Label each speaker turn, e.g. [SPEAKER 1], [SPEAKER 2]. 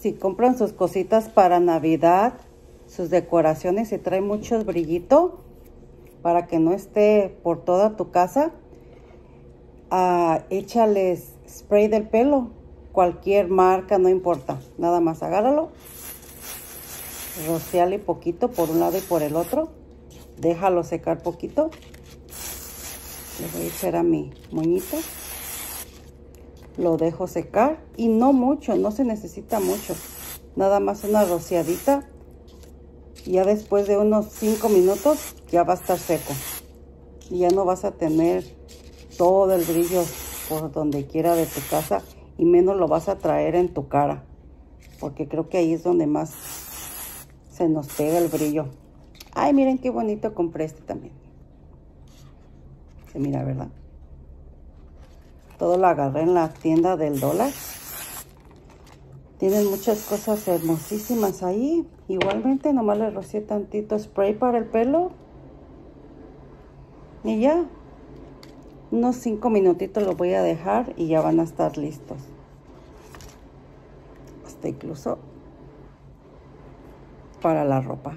[SPEAKER 1] si compran sus cositas para Navidad, sus decoraciones y trae mucho brillito para que no esté por toda tu casa, uh, échales spray del pelo, cualquier marca, no importa, nada más agárralo, rociale poquito por un lado y por el otro, déjalo secar poquito, le voy a echar a mi moñito, lo dejo secar y no mucho, no se necesita mucho, nada más una rociadita ya después de unos 5 minutos ya va a estar seco. Y ya no vas a tener todo el brillo por donde quiera de tu casa y menos lo vas a traer en tu cara porque creo que ahí es donde más se nos pega el brillo. Ay miren qué bonito compré este también. Se mira verdad todo lo agarré en la tienda del dólar tienen muchas cosas hermosísimas ahí igualmente nomás le rocié tantito spray para el pelo y ya unos 5 minutitos los voy a dejar y ya van a estar listos. Hasta incluso para la ropa.